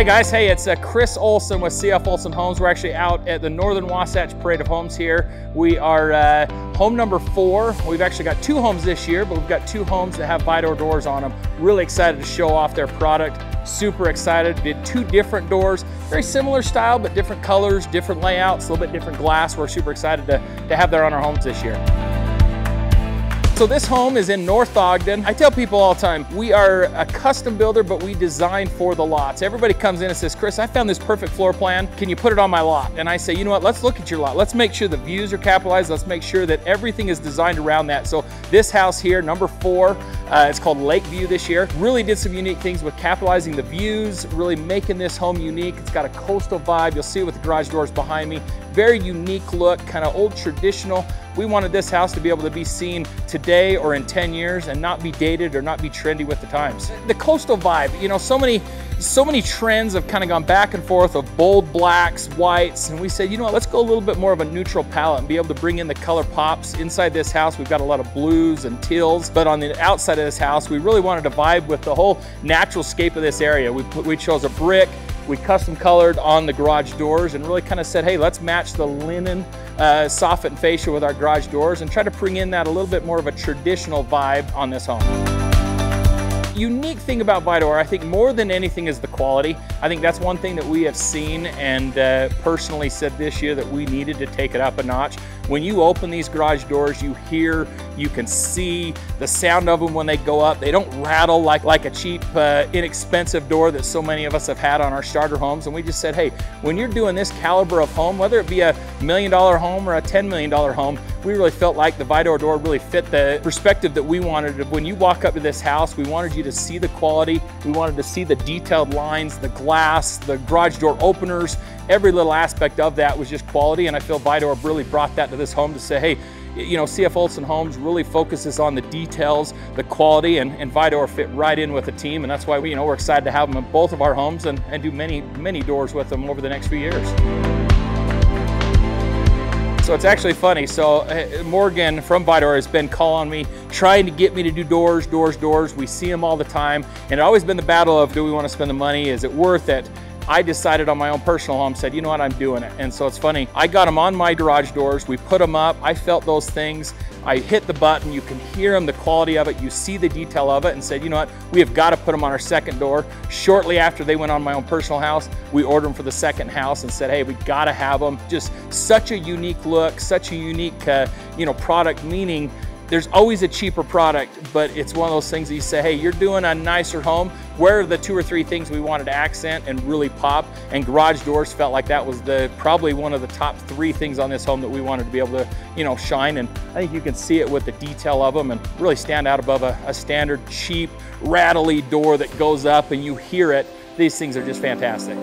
Hey guys, hey, it's uh, Chris Olsen with CF Olsen Homes. We're actually out at the Northern Wasatch Parade of Homes here. We are uh, home number four. We've actually got two homes this year, but we've got two homes that have Vidor doors on them. Really excited to show off their product. Super excited. Did two different doors, very similar style, but different colors, different layouts, a little bit different glass. We're super excited to, to have that on our homes this year. So this home is in North Ogden. I tell people all the time, we are a custom builder, but we design for the lots. Everybody comes in and says, Chris, I found this perfect floor plan. Can you put it on my lot? And I say, you know what, let's look at your lot. Let's make sure the views are capitalized. Let's make sure that everything is designed around that. So this house here, number four, uh, it's called Lakeview this year. Really did some unique things with capitalizing the views, really making this home unique. It's got a coastal vibe. You'll see it with the garage doors behind me. Very unique look, kind of old traditional. We wanted this house to be able to be seen today or in 10 years and not be dated or not be trendy with the times. The coastal vibe, you know, so many so many trends have kind of gone back and forth of bold blacks, whites, and we said, you know what, let's go a little bit more of a neutral palette and be able to bring in the color pops. Inside this house, we've got a lot of blues and teals, but on the outside of this house, we really wanted to vibe with the whole natural scape of this area. We, we chose a brick, we custom colored on the garage doors and really kind of said, hey, let's match the linen uh, soffit and fascia with our garage doors and try to bring in that a little bit more of a traditional vibe on this home unique thing about Vidor, I think more than anything is the quality. I think that's one thing that we have seen and uh, personally said this year that we needed to take it up a notch. When you open these garage doors, you hear, you can see the sound of them when they go up. They don't rattle like, like a cheap, uh, inexpensive door that so many of us have had on our starter homes. And we just said, hey, when you're doing this caliber of home, whether it be a million dollar home or a $10 million home, we really felt like the Vidor door really fit the perspective that we wanted. When you walk up to this house, we wanted you to see the quality. We wanted to see the detailed lines, the glass, the garage door openers, every little aspect of that was just quality. And I feel Vidor really brought that to this home to say, hey, you know, CF Olsen Homes really focuses on the details, the quality, and, and Vidor fit right in with the team. And that's why we, you know, we're excited to have them in both of our homes and, and do many, many doors with them over the next few years. So it's actually funny. So uh, Morgan from Vidor has been calling me, trying to get me to do doors, doors, doors. We see them all the time. And it's always been the battle of, do we want to spend the money? Is it worth it? I decided on my own personal home, said, you know what, I'm doing it. And so it's funny, I got them on my garage doors, we put them up, I felt those things, I hit the button, you can hear them, the quality of it, you see the detail of it, and said, you know what, we have got to put them on our second door. Shortly after they went on my own personal house, we ordered them for the second house and said, hey, we got to have them. Just such a unique look, such a unique, uh, you know, product, meaning there's always a cheaper product, but it's one of those things that you say, hey, you're doing a nicer home. Where are the two or three things we wanted to accent and really pop? And garage doors felt like that was the probably one of the top three things on this home that we wanted to be able to, you know, shine. And I think you can see it with the detail of them and really stand out above a, a standard cheap, rattly door that goes up and you hear it. These things are just fantastic.